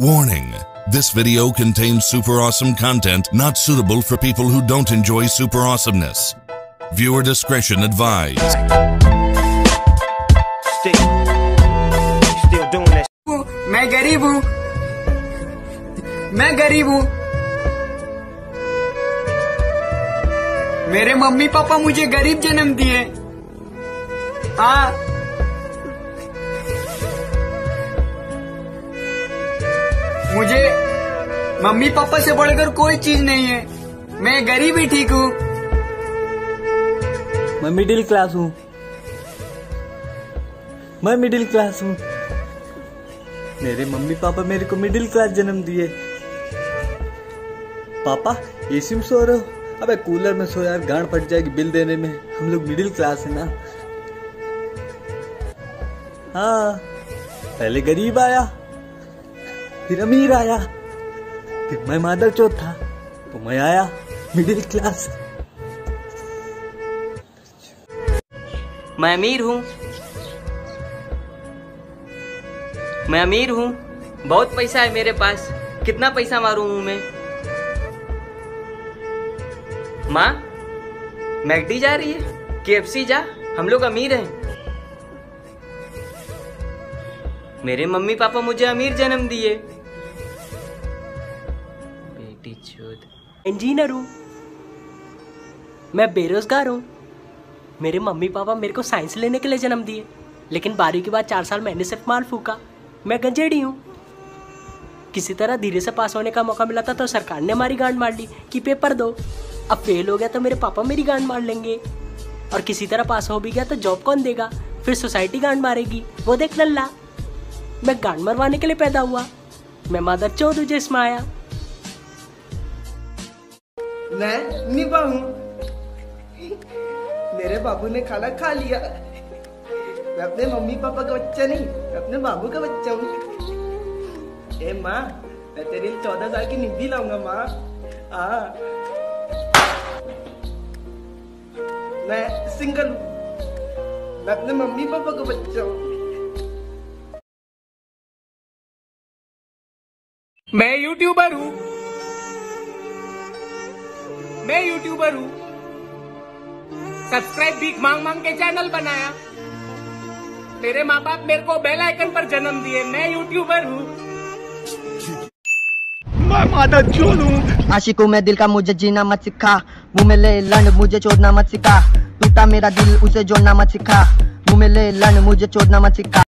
Warning this video contains super awesome content not suitable for people who don't enjoy super awesomeness. Viewer discretion advised. Still, still doing that. मैं गरीब हूँ मैं गरीब हूँ मेरे mummy papa मुझे गरीब जन्म दिए हाँ मुझे मम्मी पापा से बढ़कर कोई चीज़ नहीं है। मैं गरीब ही ठीक हूँ। मैं मिडिल क्लास हूँ। मैं मिडिल क्लास हूँ। मेरे मम्मी पापा मेरे को मिडिल क्लास जन्म दिए। पापा एसी में सो रहे हो? अबे कूलर में सो यार, गांड फट जाएगी बिल देने में। हम लोग मिडिल क्लास है ना। हाँ पहले गरीब आया। फिर अमीर आया। फिर मैं मादर चौथ था तो मैं आया मिडिल क्लास मैं अमीर हूँ। मैं अमीर हूँ। बहुत पैसा है मेरे पास। कितना पैसा मारू हूँ मैं? माँ मैगडी जा रही है? केएफसी जा? हम लोग अमीर हैं। मेरे मम्मी पापा मुझे अमीर जन्म दिए। चोद इंजीनियर हूँ। मैं बेरोजगार हूँ। मेरे मम्मी पापा मेरे को साइंस लेने के लिए जन्म दिए। लेकिन बारहवीं के बाद चार साल मैंने सिर्फ़ माल फूका। मैं गंजेड़ी हूँ। किसी तरह धीरे से पास होने का मौका मिला था तो सरकार ने हमारी गांड मार ली कि पेपर दो। अब फेल हो गया तो मेरे पापा मेरी गांड मार लेंगे। और किसी तरह पास हो भी गया तो जॉब कौन देगा? फिर सोसाइटी गांड मारेगी। वो देख लल्ला। मैं गांड मरवाने के लिए पैदा हुआ। मैं मादर चौधरी जिसमें आया। मैं निभा हूँ। मेरे बाबू ने खाना खा लिया। मैं अपने मम्मी पापा का बच्चा नहीं, मैं अपने बाबू का बच्चा हूँ। ए, माँ, मैं तेरे लिए चौदह साल की निधि लाऊँगा, माँ। हाँ मैं सिंगल हूँ। मैं अपने मम्मी पापा का बच्चा हूँ। मैं यूट्यूबर हूँ। मैं यूट्यूबर हूँ। सब्सक्राइब भीख मांग मांग के चैनल बनाया। मेरे माँ बाप मेरे को बेल आइकन पर जन्म दिए। मैं यूट्यूबर हूँ। आशिकों में दिल का मुझे जीना मत सिखा। मुँह में ले लंड मुझे छोड़ना मत सिखा। टूटा मेरा दिल उसे जोड़ना मत सिखा। मुँह में ले लंड मुझे छोड़ना मत सिखा।